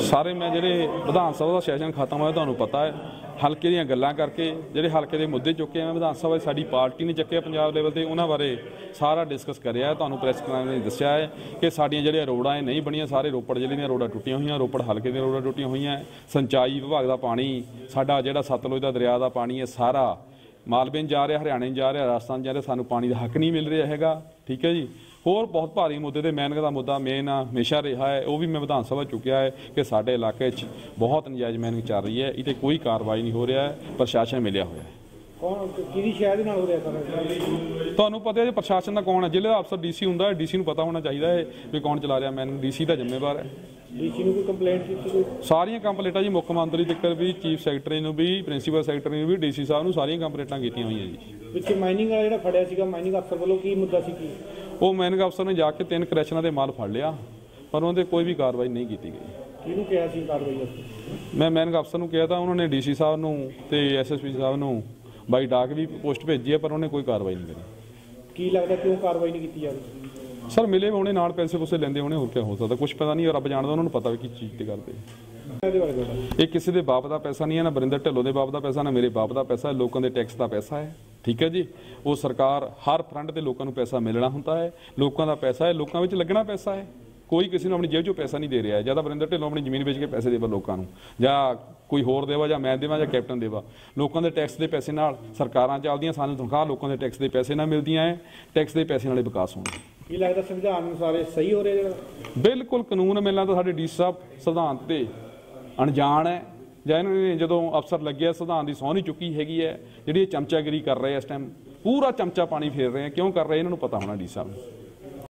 ਸਾਰੇ ਮੈਂ ਜਿਹੜੇ ਵਿਧਾਨ ਸਭਾ ਦਾ ਸੈਸ਼ਨ ਖਤਮ ਹੋਇਆ, ਤੁਹਾਨੂੰ ਪਤਾ ਹੈ। ਹਲਕੇ ਦੀਆਂ ਗੱਲਾਂ ਕਰਕੇ, ਜਿਹੜੇ ਹਲਕੇ ਦੇ ਮੁੱਦੇ ਚੁੱਕੇ ਆ, ਵਿਧਾਨ ਸਭਾ 'ਚ ਸਾਡੀ ਪਾਰਟੀ ਨੇ ਚੱਕਿਆ ਪੰਜਾਬ ਲੈਵਲ ਤੇ, ਉਹਨਾਂ ਬਾਰੇ ਸਾਰਾ ਡਿਸਕਸ ਕਰਿਆ ਤੁਹਾਨੂੰ ਪ੍ਰੈਸ ਕਲਾਸ ਨੇ ਦੱਸਿਆ ਹੈ ਕਿ ਸਾਡੀਆਂ ਜਿਹੜੀਆਂ ਰੋਡਾਂ ਇਹ ਨਹੀਂ ਬਣੀਆਂ, ਸਾਰੇ ਰੋਪੜ ਜ਼ਿਲ੍ਹੇ ਦੀਆਂ ਰੋਡਾਂ ਟੁੱਟੀਆਂ ਹੋਈਆਂ, ਰੋਪੜ ਹਲਕੇ ਦੀਆਂ ਰੋਡਾਂ ਟੁੱਟੀਆਂ ਹੋਈਆਂ ਸਿੰਚਾਈ ਵਿਭਾਗ ਦਾ ਪਾਣੀ, ਸਾਡਾ ਜਿਹੜਾ ਸਤਲੁਜ ਦਾ ਦਰਿਆ ਦਾ ਪਾਣੀ ਹੈ, ਸਾਰਾ ਮਾਲਵੇ ਜਾ ਰਿਹਾ, ਹਰਿਆਣੇ ਨੂੰ ਜਾ ਰਿਹਾ, ਰਾਜਸਥਾਨ ਜਾ ਰਿਹਾ, ਸਾਨੂੰ ਪਾਣੀ ਦਾ ਹੱਕ ਨਹੀਂ ਮਿਲ ਰਿਹਾ ਹੈਗਾ। ਠੀਕ ਹੈ ਜੀ? ਹੋਰ ਬਹੁਤ ਭਾਰੀ ਮੁੱਦੇ ਤੇ ਮੈਨਗ ਦਾ ਮੁੱਦਾ ਮੇਨ ਹਮੇਸ਼ਾ ਰਿਹਾ ਹੈ। ਉਹ ਵੀ ਮੈਂ ਵਿਧਾਨ ਸਭਾ ਚੁੱਕਿਆ ਹੈ ਕਿ ਸਾਡੇ ਇਲਾਕੇ 'ਚ ਬਹੁਤ ਨਜਾਇਜ਼ ਮੈਨਗ ਚੱਲ ਰਹੀ ਹੈ। ਇਹ ਤੇ ਕੋਈ ਕਾਰਵਾਈ ਨਹੀਂ ਹੋ ਰਿਹਾ ਹੈ। ਪ੍ਰਸ਼ਾਸਨ ਮਿਲਿਆ ਹੋਇਆ ਹੈ। ਕੌਣ ਕਿਹਦੀ ਸ਼ਹਿਰ ਦੇ ਨਾਲ ਹੋ ਰਿਹਾ ਸਾਰਾ ਤੁਹਾਨੂੰ ਪਤਾ ਹੈ ਜੀ ਪ੍ਰਸ਼ਾਸਨ ਦਾ ਕੌਣ ਹੈ। ਜ਼ਿਲ੍ਹੇ ਦਾ ਅਫਸਰ ਡੀਸੀ ਹੁੰਦਾ ਹੈ। ਡੀਸੀ ਨੂੰ ਪਤਾ ਹੋਣਾ ਚਾਹੀਦਾ ਹੈ ਵੀ ਕੌਣ ਚਲਾ ਰਿਹਾ ਮੈਨਗ ਡੀਸੀ ਦਾ ਜ਼ਿੰਮੇਵਾਰ ਹੈ। ਡੀਸੀ ਨੂੰ ਕੋਈ ਕੰਪਲੇਂਟ ਕੀਤੀ ਕੋਈ? ਸਾਰੀਆਂ ਕੰਪਲੇਂਟਾਂ ਜੀ। ਮੁੱਖ ਮੰਤਰੀ ਤੱਕ ਵੀ ਚੀਫ ਸੈਕਟਰੀ ਨੂੰ ਵੀ ਪ੍ਰਿੰਸੀਪਲ ਸੈਕਟਰੀ ਨੂੰ ਵੀ ਡੀਸੀ ਸਾਹਿਬ ਨੂੰ ਸਾਰੀਆਂ ਕੰਪਲੇਂਟਾਂ ਕੀਤੀਆਂ ਹੋਈਆਂ ਜੀ। ਵਿੱਚ ਮਾਈਨਿੰਗ ਵਾਲਾ ਜਿਹੜਾ ਫੜਿਆ ਸੀਗਾ ਮਾਈਨਿੰਗ ਅਫਸਰ ਵੱਲੋਂ ਕੀ ਮੁੱਦਾ ਸੀ ਕੀ? ਉਹ ਮੈਨਗ ਅਫਸਰ ਨੇ ਜਾ ਕੇ ਤਿੰਨ ਕਰੈਸ਼ਨਾਂ ਦੇ ਮਾਲ ਫੜ ਲਿਆ ਪਰ ਉਹਦੇ ਕੋਈ ਵੀ ਕਾਰਵਾਈ ਨਹੀਂ ਕੀਤੀ ਗਈ। ਕਿਹਨੂੰ ਕਿਹਾ ਸੀ ਕਾਰਵਾਈ ਵਾਸਤੇ? ਮੈਂ ਮੈਨਗ ਅਫਸਰ ਨੂੰ ਕਿਹਾ ਤਾਂ ਉਹਨਾਂ ਨੇ ਡੀਸੀ ਸਾਹਿਬ ਨੂੰ ਤੇ ਐਸਐਸਪੀ ਸਾਹਿਬ ਨੂੰ ਬਾਈ ਡਾਕ ਵੀ ਪੋਸਟ ਭੇਜੀ ਹੈ ਪਰ ਉਹਨੇ ਕੋਈ ਕਾਰਵਾਈ ਨਹੀਂ ਕਰੀ। ਕੀ ਲੱਗਦਾ ਕਿਉਂ ਕਾਰਵਾਈ ਨਹੀਂ ਕੀਤੀ ਜਾ ਰਹੀ? ਸਰ ਮਿਲੇ ਹੋਣੇ ਨਾਲ ਪੈਸੇ ਪੂਸੇ ਲੈਂਦੇ ਹੋਣੇ ਹੋਰ ਕੀ ਹੋ ਸਕਦਾ ਕੁਝ ਪਤਾ ਨਹੀਂ ਰੱਬ ਜਾਣਦਾ ਉਹਨਾਂ ਨੂੰ ਪਤਾ ਵੀ ਕੀ ਚੀਜ਼ ਤੇ ਕਰਦੇ। ਇਹ ਕਿਸੇ ਦੇ ਬਾਪ ਦਾ ਪੈਸਾ ਨਹੀਂ ਹੈ ਨਾ ਬਰਿੰਦਰ ਢਿੱਲੋਂ ਦੇ ਬਾਪ ਦਾ ਪੈਸਾ ਨਾ ਮੇਰੇ ਬਾਪ ਦਾ ਪੈਸਾ ਲੋਕਾਂ ਦੇ ਟੈਕਸ ਦਾ ਪੈਸਾ ਹੈ। ਠੀਕ ਹੈ ਜੀ? ਉਹ ਸਰਕਾਰ ਹਰ ਫਰੰਟ ਤੇ ਲੋਕਾਂ ਨੂੰ ਪੈਸਾ ਮਿਲਣਾ ਹੁੰਦਾ ਹੈ। ਲੋਕਾਂ ਦਾ ਪੈਸਾ ਹੈ ਲੋਕਾਂ ਵਿੱਚ ਲੱਗਣਾ ਪੈਸਾ ਹੈ। ਕੋਈ ਕਿਸੇ ਨੂੰ ਆਪਣੀ ਜੇਬ 'ਚੋਂ ਪੈਸਾ ਨਹੀਂ ਦੇ ਰਿਹਾ ਜਾਂ ਤਾਂ ਬਰਿੰਦਰ ਢਿੱਲੋਂ ਆਪਣੀ ਜ਼ਮੀਨ ਵੇਚ ਕੇ ਪੈਸੇ ਦੇਵਾ ਲੋਕਾਂ ਨੂੰ। ਜਾਂ ਕੋਈ ਹੋਰ ਦੇਵਾ ਜਾਂ ਮੈਂ ਦੇਵਾਂ ਜਾਂ ਕੈਪਟਨ ਦੇਵਾ। ਲੋਕਾਂ ਦੇ ਟੈਕਸ ਦੇ ਪੈਸੇ ਨਾਲ ਸਰਕਾਰਾਂ ਚੱਲਦੀਆਂ ਸਾਨੂੰ। ਤਨਖਾਹ ਲੋਕਾਂ ਦੇ ਟੈਕਸ ਦੇ ਪੈਸੇ ਨਾਲ ਮਿਲਦੀਆਂ ਹੈ। ਟੈਕਸ ਦੇ ਪੈਸੇ ਨਾਲ ਹੀ ਵਿਕਾਸ ਹੋਣਾ ਕੀ ਲੱਗਦਾ ਸੰਵਿਧਾਨ ਅਨੁਸਾਰ ਇਹ ਸਹੀ ਹੋ ਰਿਹਾ ਜਿਹੜਾ? ਬਿਲਕੁਲ ਕਾਨੂੰਨ ਮਿਲਣਾ ਤਾਂ ਸਾਡੇ ਡੀ ਸਾਹਿਬ ਸੰਵਿਧਾਨ ਤੇ ਅਣਜਾਣ ਹੈ। ਜਾਂ ਇਹਨਾਂ ਨੇ ਜਦੋਂ ਅਫਸਰ ਲੱਗਿਆ ਸੰਵਿਧਾਨ ਦੀ ਸਹੁੰ ਨਹੀਂ ਚੁੱਕੀ ਹੈਗੀ ਹੈ, ਜਿਹੜੀ ਇਹ ਚਮਚਾਗਿਰੀ ਕਰ ਰਹੇ ਇਸ ਟਾਈਮ ਪੂਰਾ ਚਮਚਾ ਪਾਣੀ ਫੇਰ ਰਹੇ ਆ। ਕਿਉਂ ਕਰ ਰਹੇ ਇਹਨਾਂ ਨੂੰ ਪਤਾ ਹੋਣਾ ਡੀ ਸਾਹਿਬ। ਨੂੰ